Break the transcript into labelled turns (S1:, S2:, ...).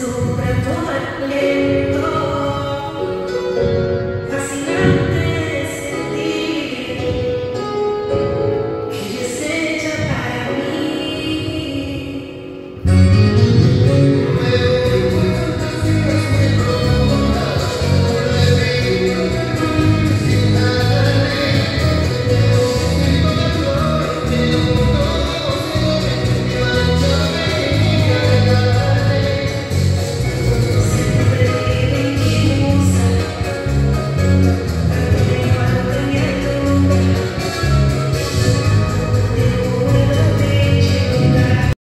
S1: Зуб придумали.